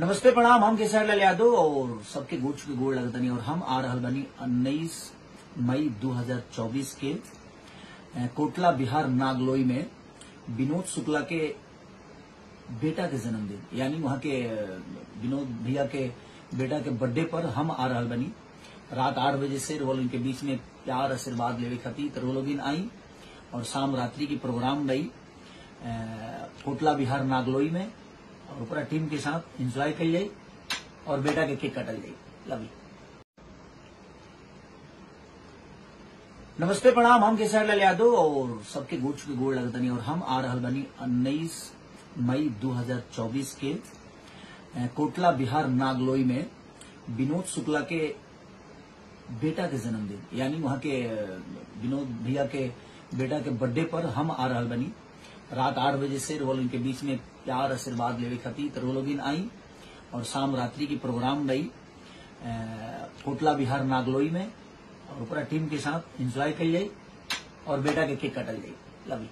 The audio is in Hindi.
नमस्ते, प्रणाम। हम केसर लाल यादव? और सबके गोच के गोड़ लगतनी और हम आ रहा बनी उन्नीस मई 2024 के कोटला बिहार नागलोई में विनोद शुक्ला के बेटा के जन्मदिन। यानी वहाँ के विनोद भैया के बेटा के बर्थडे पर हम आ रहा बनी रात आठ बजे से रोल इनके बीच में प्यार आशीर्वाद लेवे खातिर तो रोलोगिन आई और शाम रात्रि की प्रोग्राम रही कोटला बिहार नागलोई में। और पूरा टीम के साथ एंजॉय करी जाई और बेटा के केक कटल जाई लव नमस्ते, प्रणाम। हम केसर लाल यादव और सबके गोच के गोड़ लगतनी और हम आ रहा बनी उन्नीस मई 2024 के कोटला बिहार नागलोई में विनोद शुक्ला के बेटा के जन्मदिन। यानी वहाँ के विनोद भैया के बेटा के बर्थडे पर हम आ रहा बनी रात आठ बजे से रोल इनके बीच में प्यार आशीर्वाद लेवे खातिर तो रोलोगिन आई और शाम रात्रि की प्रोग्राम रही कोटला बिहार नागलोई में और पूरा टीम के साथ एंजॉय कर जाई और बेटा के केक कटल जाई लव